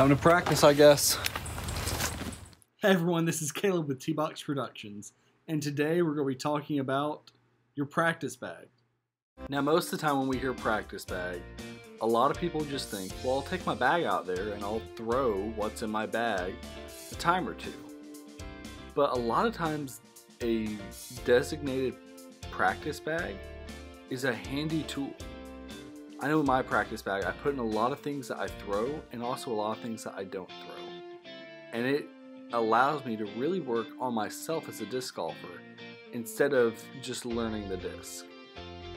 Time to practice, I guess. Hey everyone, this is Caleb with TeeBox Productions, and today we're going to be talking about your practice bag. Now, most of the time when we hear practice bag, a lot of people just think, well, I'll take my bag out there and I'll throw what's in my bag a time or two. But a lot of times, a designated practice bag is a handy tool. I know in my practice bag, I put in a lot of things that I throw and also a lot of things that I don't throw. And it allows me to really work on myself as a disc golfer instead of just learning the disc.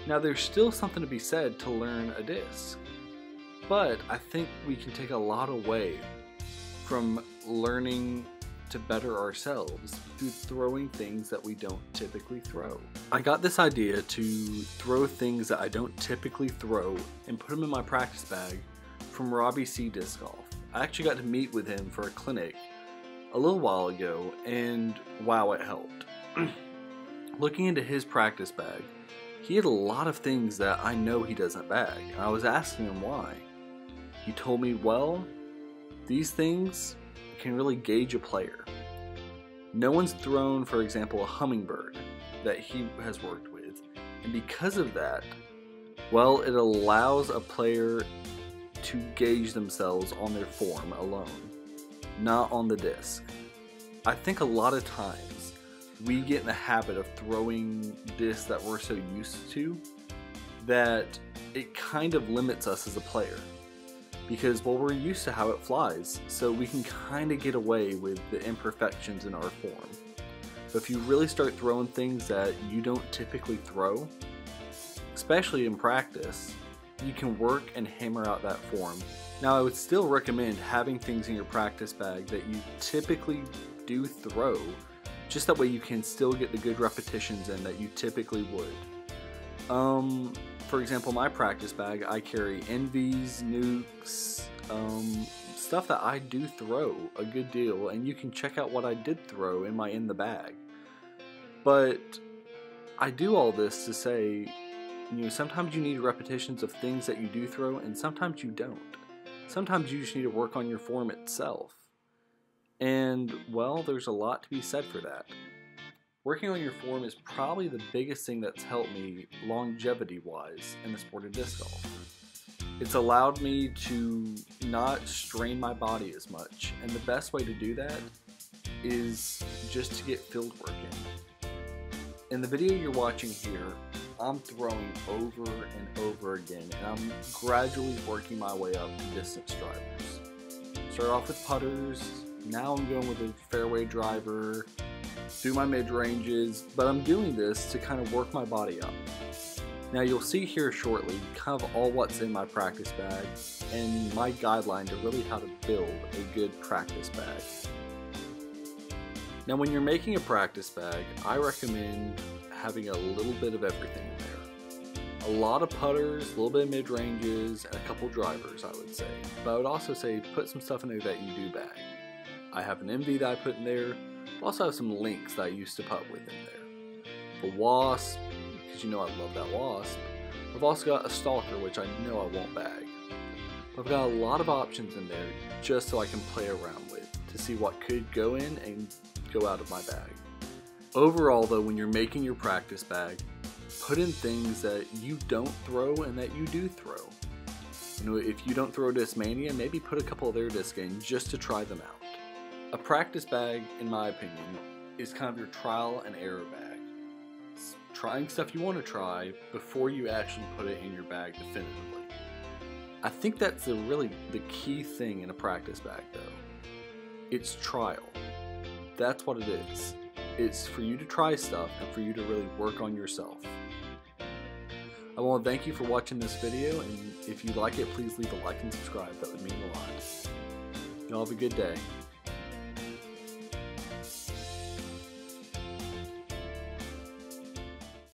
Now, there's still something to be said to learn a disc, but I think we can take a lot away from learning to better ourselves through throwing things that we don't typically throw. I got this idea to throw things that I don't typically throw and put them in my practice bag from Robbie C. Disc Golf. I actually got to meet with him for a clinic a little while ago, and wow, it helped. Looking into his practice bag, he had a lot of things that I know he doesn't bag, and I was asking him why. He told me, well, these things can really gauge a player. No one's thrown, for example, a hummingbird that he has worked with, and because of that, well, it allows a player to gauge themselves on their form alone not on the disc. I think a lot of times we get in the habit of throwing discs that we're so used to that it kind of limits us as a player because well we're used to how it flies so we can kind of get away with the imperfections in our form but if you really start throwing things that you don't typically throw especially in practice you can work and hammer out that form now I would still recommend having things in your practice bag that you typically do throw, just that way you can still get the good repetitions in that you typically would. Um, for example, my practice bag, I carry envies, nukes, um, stuff that I do throw a good deal, and you can check out what I did throw in my in the bag. But I do all this to say, you know, sometimes you need repetitions of things that you do throw, and sometimes you don't. Sometimes you just need to work on your form itself. And, well, there's a lot to be said for that. Working on your form is probably the biggest thing that's helped me longevity wise in the sport of disc golf. It's allowed me to not strain my body as much, and the best way to do that is just to get field work in. In the video you're watching here, I'm throwing over and over again, and I'm gradually working my way up to distance drivers. Start off with putters, now I'm going with a fairway driver, do my mid ranges, but I'm doing this to kind of work my body up. Now you'll see here shortly kind of all what's in my practice bag and my guideline to really how to build a good practice bag. Now when you're making a practice bag, I recommend having a little bit of everything in there. A lot of putters, a little bit of mid ranges, and a couple drivers, I would say. But I would also say put some stuff in there that you do bag. I have an envy that I put in there. I also have some links that I used to putt with in there. The wasp, because you know I love that wasp. I've also got a stalker, which I know I won't bag. I've got a lot of options in there just so I can play around with to see what could go in and go out of my bag. Overall though, when you're making your practice bag, put in things that you don't throw and that you do throw. You know, if you don't throw a Discmania, maybe put a couple of their discs in just to try them out. A practice bag, in my opinion, is kind of your trial and error bag. It's trying stuff you want to try before you actually put it in your bag definitively. I think that's the really the key thing in a practice bag though. It's trial. That's what it is. It's for you to try stuff and for you to really work on yourself. I want to thank you for watching this video, and if you like it, please leave a like and subscribe. That would mean a lot. Y'all have a good day.